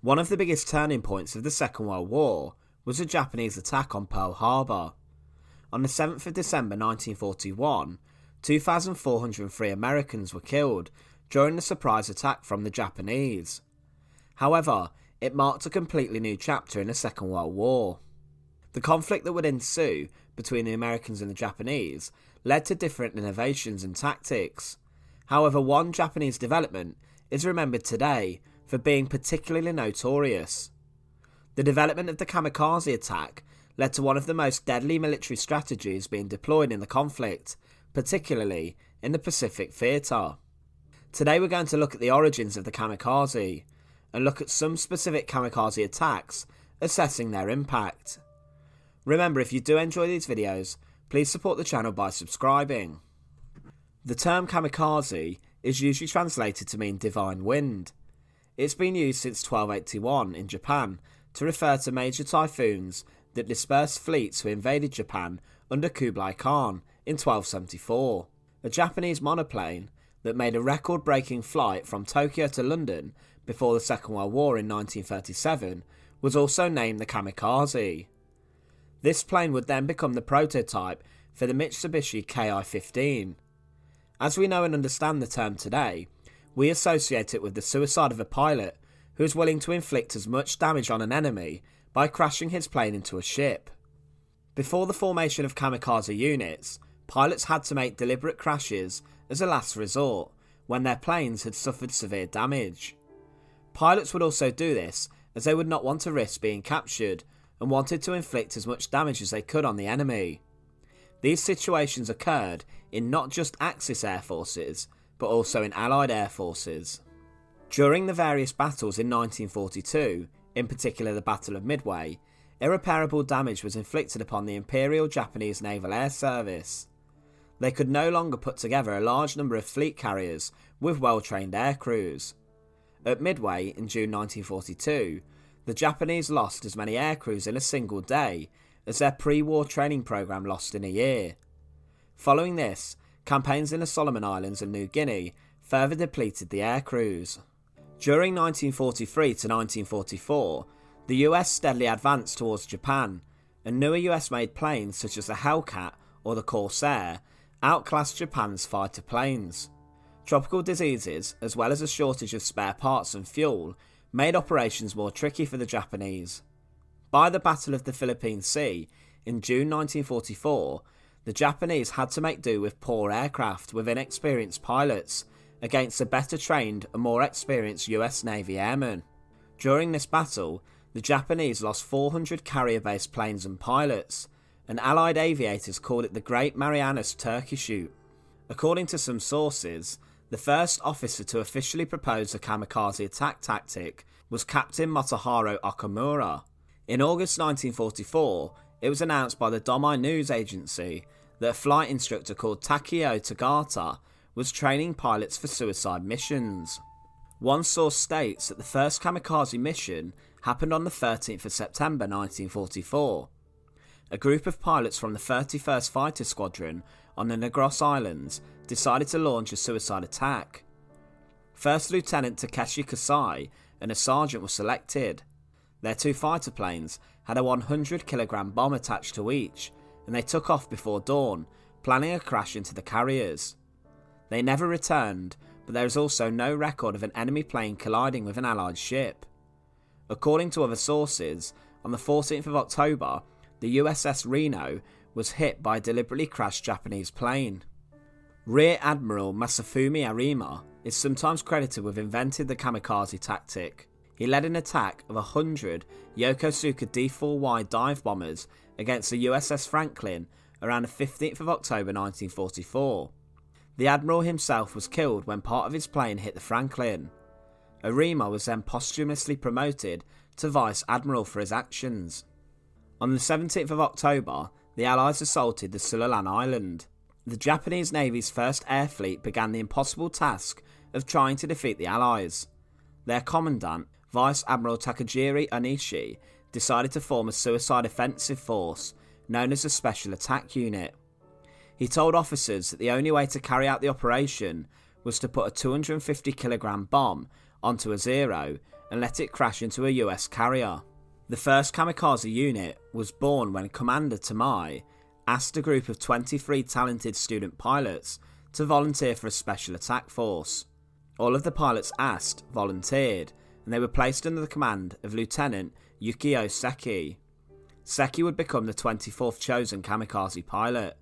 One of the biggest turning points of the Second World War was the Japanese attack on Pearl Harbor. On the 7th of December 1941, 2,403 Americans were killed during the surprise attack from the Japanese. However, it marked a completely new chapter in the Second World War. The conflict that would ensue between the Americans and the Japanese led to different innovations and tactics. However, one Japanese development is remembered today for being particularly notorious. The development of the kamikaze attack led to one of the most deadly military strategies being deployed in the conflict, particularly in the Pacific Theatre. Today we're going to look at the origins of the kamikaze and look at some specific kamikaze attacks, assessing their impact. Remember, if you do enjoy these videos, please support the channel by subscribing. The term kamikaze is usually translated to mean divine wind. It's been used since 1281 in Japan to refer to major typhoons that dispersed fleets who invaded Japan under Kublai Khan in 1274. A Japanese monoplane that made a record breaking flight from Tokyo to London before the Second World War in 1937 was also named the Kamikaze. This plane would then become the prototype for the Mitsubishi Ki 15. As we know and understand the term today, we associate it with the suicide of a pilot who is willing to inflict as much damage on an enemy by crashing his plane into a ship. Before the formation of kamikaze units, pilots had to make deliberate crashes as a last resort when their planes had suffered severe damage. Pilots would also do this as they would not want to risk being captured and wanted to inflict as much damage as they could on the enemy. These situations occurred in not just Axis air forces, but also in Allied air forces. During the various battles in 1942, in particular the Battle of Midway, irreparable damage was inflicted upon the Imperial Japanese Naval Air Service. They could no longer put together a large number of fleet carriers with well trained air crews. At Midway in June 1942, the Japanese lost as many air crews in a single day as their pre war training program lost in a year. Following this, campaigns in the Solomon Islands and New Guinea further depleted the air crews. During 1943 to 1944, the US steadily advanced towards Japan, and newer US made planes such as the Hellcat or the Corsair outclassed Japan's fighter planes. Tropical diseases, as well as a shortage of spare parts and fuel, made operations more tricky for the Japanese. By the Battle of the Philippine Sea in June 1944, the Japanese had to make do with poor aircraft with inexperienced pilots against the better trained and more experienced US Navy airmen. During this battle, the Japanese lost 400 carrier based planes and pilots, and Allied aviators called it the Great Marianas Turkey Shoot. According to some sources, the first officer to officially propose a kamikaze attack tactic was Captain Motoharu Okamura. In August 1944, it was announced by the Domei News Agency that a flight instructor called Takeo Tagata was training pilots for suicide missions. One source states that the first kamikaze mission happened on the 13th of September 1944. A group of pilots from the 31st Fighter Squadron on the Negros Islands decided to launch a suicide attack. First Lieutenant Takeshi Kasai and a sergeant were selected. Their two fighter planes had a 100 kilogram bomb attached to each, and they took off before dawn, planning a crash into the carriers. They never returned, but there is also no record of an enemy plane colliding with an Allied ship. According to other sources, on the 14th of October, the USS Reno was hit by a deliberately crashed Japanese plane. Rear Admiral Masafumi Arima is sometimes credited with inventing the kamikaze tactic. He led an attack of 100 Yokosuka D-4Y dive bombers against the USS Franklin around the 15th of October 1944. The Admiral himself was killed when part of his plane hit the Franklin. Arima was then posthumously promoted to Vice Admiral for his actions. On the 17th of October, the Allies assaulted the Suluan Island. The Japanese Navy's first air fleet began the impossible task of trying to defeat the Allies. Their commandant, Vice Admiral Takijiro Onishi decided to form a suicide offensive force known as the Special Attack Unit. He told officers that the only way to carry out the operation was to put a 250 kilogram bomb onto a Zero and let it crash into a US carrier. The first kamikaze unit was born when Commander Tamai asked a group of 23 talented student pilots to volunteer for a special attack force. All of the pilots asked volunteered, and they were placed under the command of Lieutenant Yukio Seki. Seki would become the 24th chosen kamikaze pilot.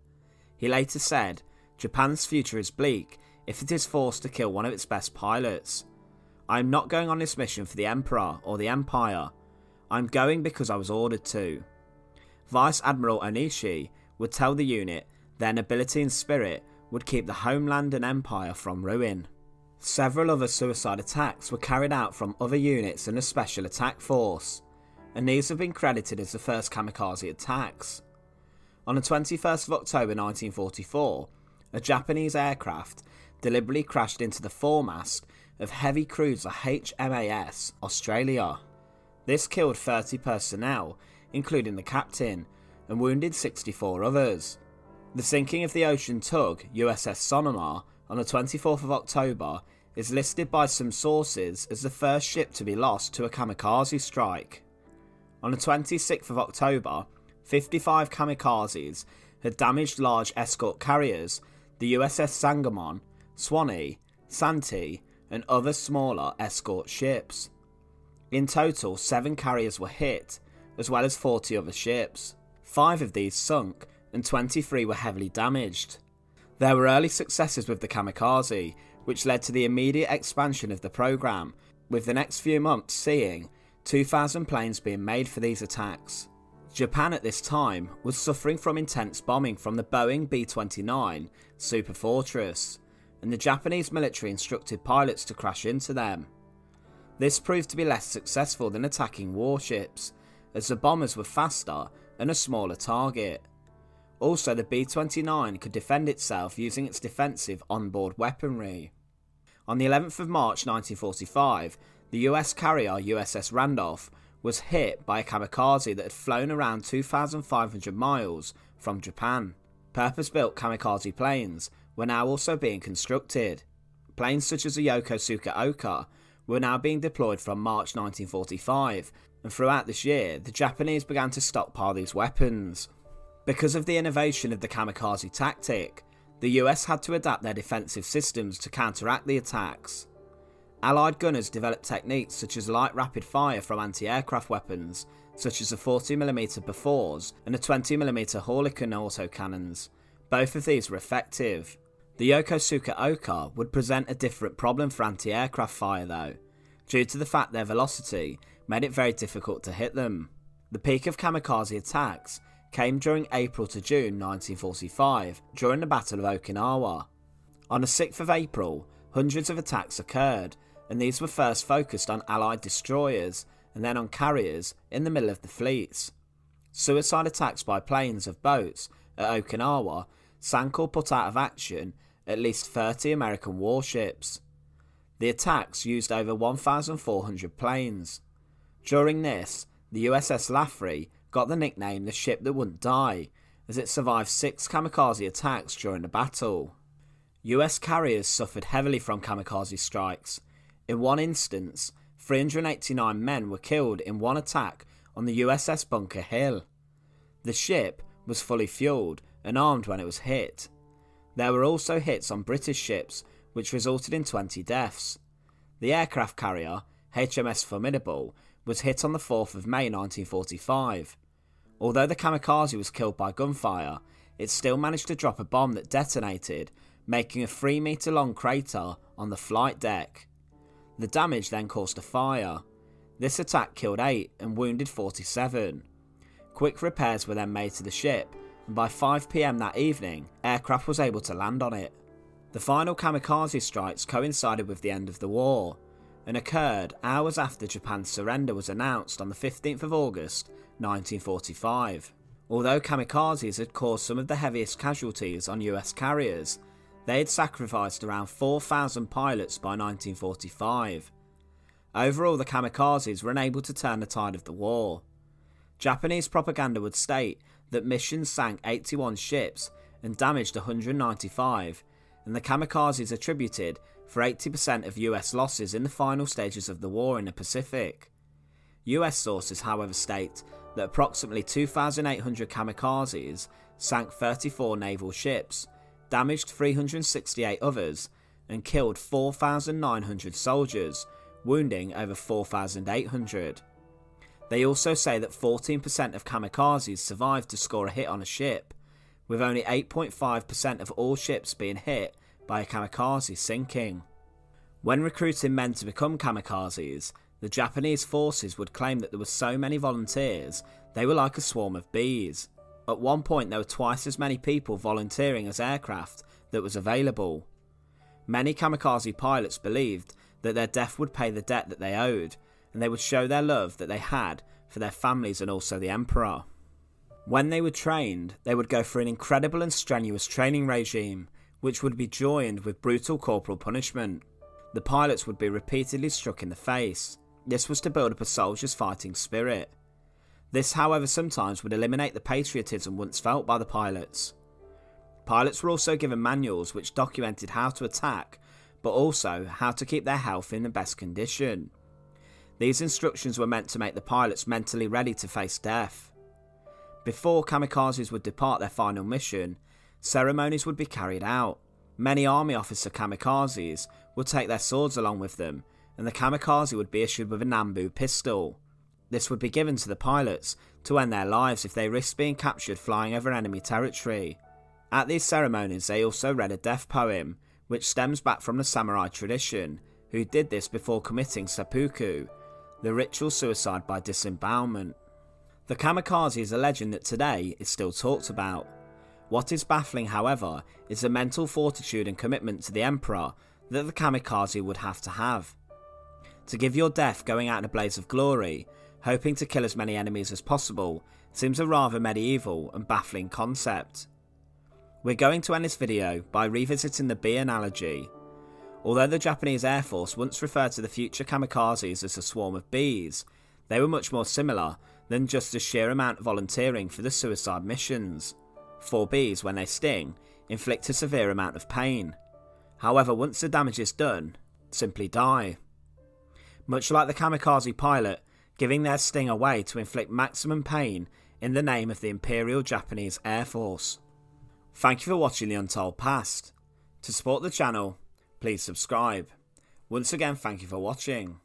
He later said, Japan's future is bleak if it is forced to kill one of its best pilots. I am not going on this mission for the Emperor or the Empire. I'm going because I was ordered to. Vice Admiral Onishi would tell the unit their nobility and spirit would keep the homeland and empire from ruin. Several other suicide attacks were carried out from other units in a special attack force, and these have been credited as the first kamikaze attacks. On the 21st of October 1944, a Japanese aircraft deliberately crashed into the foremast of heavy cruiser HMAS Australia. This killed 30 personnel, including the captain, and wounded 64 others. The sinking of the ocean tug USS Sonoma on the 24th of October is listed by some sources as the first ship to be lost to a kamikaze strike. On the 26th of October, 55 kamikazes had damaged large escort carriers, the USS Sangamon, Suwannee, Santee, and other smaller escort ships. In total, seven carriers were hit, as well as 40 other ships. Five of these sunk, and 23 were heavily damaged. There were early successes with the kamikaze, which led to the immediate expansion of the program, with the next few months seeing 2,000 planes being made for these attacks. Japan at this time was suffering from intense bombing from the Boeing B 29 Super Fortress, and the Japanese military instructed pilots to crash into them. This proved to be less successful than attacking warships, as the bombers were faster and a smaller target. Also, the B 29 could defend itself using its defensive onboard weaponry. On the 11th of March 1945, the US carrier USS Randolph was hit by a kamikaze that had flown around 2,500 miles from Japan. Purpose built kamikaze planes were now also being constructed. Planes such as the Yokosuka Ohka were now being deployed from March 1945, and throughout this year, the Japanese began to stockpile these weapons. Because of the innovation of the kamikaze tactic, the US had to adapt their defensive systems to counteract the attacks. Allied gunners developed techniques such as light rapid fire from anti aircraft weapons, such as the 40mm Bofors and the 20mm Oerlikon autocannons. Both of these were effective. The Yokosuka Ohka would present a different problem for anti aircraft fire though, due to the fact their velocity made it very difficult to hit them. The peak of kamikaze attacks came during April to June 1945 during the Battle of Okinawa. On the 6th of April, hundreds of attacks occurred, and these were first focused on Allied destroyers and then on carriers in the middle of the fleets. Suicide attacks by planes of boats at Okinawa sank or put out of action at least 30 American warships. The attacks used over 1,400 planes. During this, the USS Laffey got the nickname the ship that wouldn't die, as it survived six kamikaze attacks during the battle. US carriers suffered heavily from kamikaze strikes. In one instance, 389 men were killed in one attack on the USS Bunker Hill. The ship was fully fueled and armed when it was hit. There were also hits on British ships, which resulted in 20 deaths. The aircraft carrier, HMS Formidable, was hit on the 4th of May 1945. Although the kamikaze was killed by gunfire, it still managed to drop a bomb that detonated, making a 3 metre long crater on the flight deck. The damage then caused a fire. This attack killed 8 and wounded 47. Quick repairs were then made to the ship, and by 5pm that evening, aircraft was able to land on it. The final kamikaze strikes coincided with the end of the war, and occurred hours after Japan's surrender was announced on the 15th of August 1945. Although kamikazes had caused some of the heaviest casualties on US carriers, they had sacrificed around 4,000 pilots by 1945. Overall, the kamikazes were unable to turn the tide of the war. Japanese propaganda would state that missions sank 81 ships and damaged 195, and the kamikazes attributed for 80% of US losses in the final stages of the war in the Pacific. US sources, however, state that approximately 2,800 kamikazes sank 34 naval ships, damaged 368 others, and killed 4,900 soldiers, wounding over 4,800. They also say that 14% of kamikazes survived to score a hit on a ship, with only 8.5% of all ships being hit by a kamikaze sinking. When recruiting men to become kamikazes, the Japanese forces would claim that there were so many volunteers, they were like a swarm of bees. At one point, there were twice as many people volunteering as aircraft that was available. Many kamikaze pilots believed that their death would pay the debt that they owed, and they would show their love that they had for their families and also the Emperor. When they were trained, they would go through an incredible and strenuous training regime, which would be joined with brutal corporal punishment. The pilots would be repeatedly struck in the face. This was to build up a soldier's fighting spirit. This, however, sometimes would eliminate the patriotism once felt by the pilots. Pilots were also given manuals which documented how to attack, but also how to keep their health in the best condition. These instructions were meant to make the pilots mentally ready to face death. Before kamikazes would depart their final mission, ceremonies would be carried out. Many army officer kamikazes would take their swords along with them, and the kamikaze would be issued with a Nambu pistol. This would be given to the pilots to end their lives if they risked being captured flying over enemy territory. At these ceremonies, they also read a death poem, which stems back from the samurai tradition, who did this before committing seppuku, the ritual suicide by disembowelment. The kamikaze is a legend that today is still talked about. What is baffling, however, is the mental fortitude and commitment to the Emperor that the kamikaze would have to have. To give your death going out in a blaze of glory, hoping to kill as many enemies as possible, seems a rather medieval and baffling concept. We're going to end this video by revisiting the bee analogy Although the Japanese Air Force once referred to the future kamikazes as a swarm of bees, they were much more similar than just the sheer amount volunteering for the suicide missions. For bees, when they sting, inflict a severe amount of pain. However, once the damage is done, simply die. Much like the kamikaze pilot, giving their sting away to inflict maximum pain in the name of the Imperial Japanese Air Force. Thank you for watching The Untold Past. To support the channel, please subscribe. Once again, thank you for watching.